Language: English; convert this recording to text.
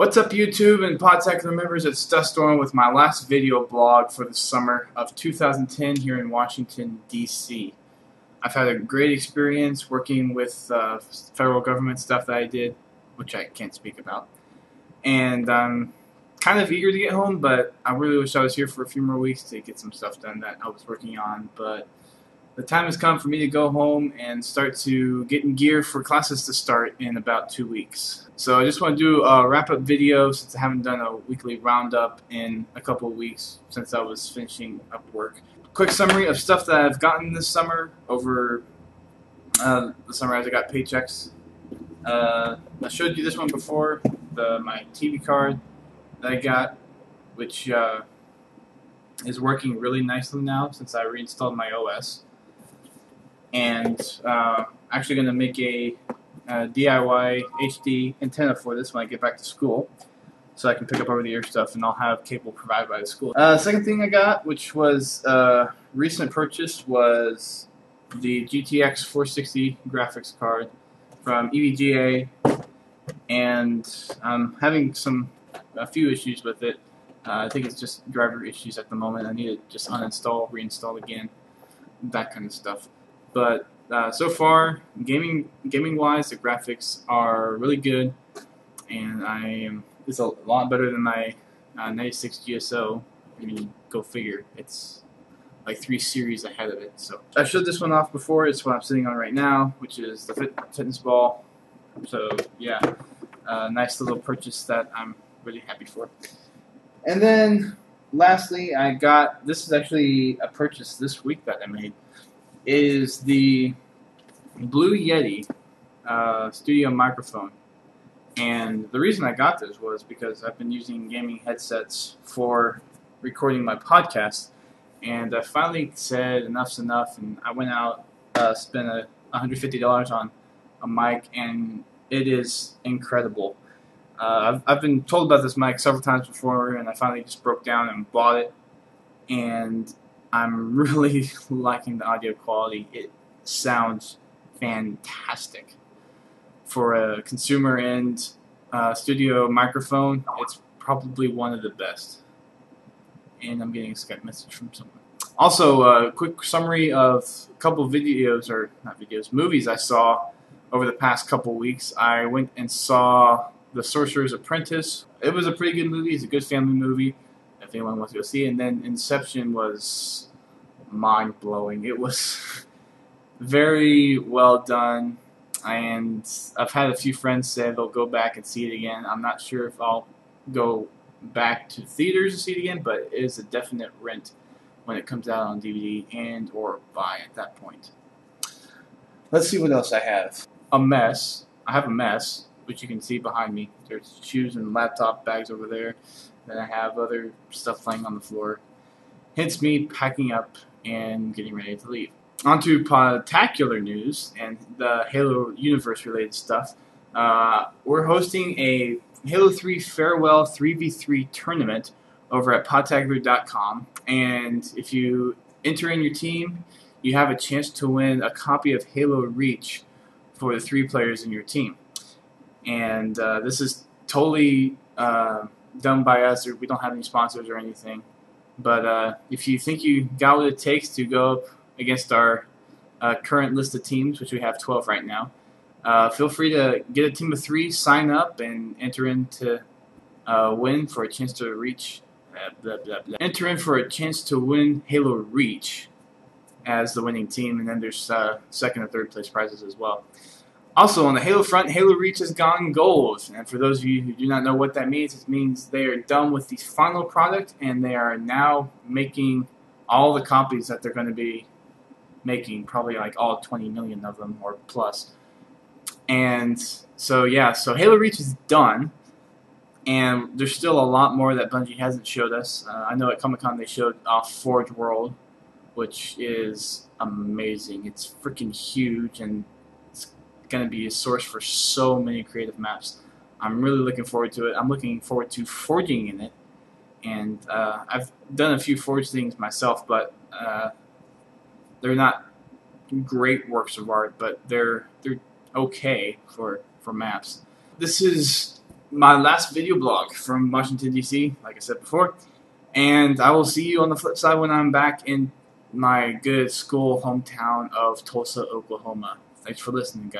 What's up YouTube and Podtacular members, it's Duststorm with my last video blog for the summer of 2010 here in Washington, D.C. I've had a great experience working with uh, federal government stuff that I did, which I can't speak about. And I'm kind of eager to get home, but I really wish I was here for a few more weeks to get some stuff done that I was working on. But the time has come for me to go home and start to get in gear for classes to start in about two weeks. So I just want to do a wrap-up video since I haven't done a weekly roundup in a couple of weeks since I was finishing up work. Quick summary of stuff that I've gotten this summer over uh, the summer as I got paychecks. Uh, I showed you this one before, the my TV card that I got, which uh, is working really nicely now since I reinstalled my OS and uh, actually going to make a, a, DIY HD antenna for this when I get back to school so I can pick up over-the-air stuff and I'll have cable provided by the school. Uh, second thing I got, which was a uh, recent purchase, was the GTX 460 graphics card from EVGA and I'm having some a few issues with it. Uh, I think it's just driver issues at the moment. I need to just uninstall, reinstall again, that kind of stuff. But uh, so far, gaming gaming wise, the graphics are really good, and I am it's a lot better than my uh, 96 GSO. I mean, go figure. It's like three series ahead of it. So I showed this one off before. It's what I'm sitting on right now, which is the fit, fitness ball. So yeah, uh, nice little purchase that I'm really happy for. And then lastly, I got this is actually a purchase this week that I made is the Blue Yeti uh, studio microphone. And the reason I got this was because I've been using gaming headsets for recording my podcast. And I finally said enough's enough, and I went out, uh, spent a $150 on a mic, and it is incredible. Uh, I've, I've been told about this mic several times before, and I finally just broke down and bought it. And I'm really liking the audio quality. It sounds fantastic. For a consumer end uh, studio microphone, it's probably one of the best. And I'm getting a Skype message from someone. Also, a uh, quick summary of a couple videos, or not videos, movies I saw over the past couple weeks. I went and saw The Sorcerer's Apprentice. It was a pretty good movie. It's a good family movie if anyone wants to go see. And then Inception was mind blowing. It was very well done, and I've had a few friends say they'll go back and see it again. I'm not sure if I'll go back to theaters to see it again, but it is a definite rent when it comes out on DVD and or buy at that point. Let's see what else I have. A mess. I have a mess, which you can see behind me. There's shoes and laptop bags over there. Then I have other stuff laying on the floor. Hence me packing up and getting ready to leave. On to Podtacular news and the Halo universe related stuff. Uh, we're hosting a Halo 3 Farewell 3v3 tournament over at podtacular.com. And if you enter in your team, you have a chance to win a copy of Halo Reach for the three players in your team. And uh, this is totally uh, done by us. We don't have any sponsors or anything. But uh, if you think you got what it takes to go up against our uh, current list of teams, which we have 12 right now, uh, feel free to get a team of three, sign up, and enter in to uh, win for a chance to reach. Blah, blah, blah, enter in for a chance to win Halo Reach as the winning team, and then there's second and third place prizes as well. Also, on the Halo front, Halo Reach has gone gold. And for those of you who do not know what that means, it means they are done with the final product and they are now making all the copies that they're going to be making, probably like all 20 million of them or plus. And so, yeah, so Halo Reach is done. And there's still a lot more that Bungie hasn't showed us. Uh, I know at Comic Con they showed off Forge World, which is amazing. It's freaking huge and going to be a source for so many creative maps. I'm really looking forward to it. I'm looking forward to forging in it. And uh, I've done a few forge things myself, but uh, they're not great works of art, but they're they're okay for for maps. This is my last video blog from Washington, D.C., like I said before. And I will see you on the flip side when I'm back in my good school hometown of Tulsa, Oklahoma. Thanks for listening, guys.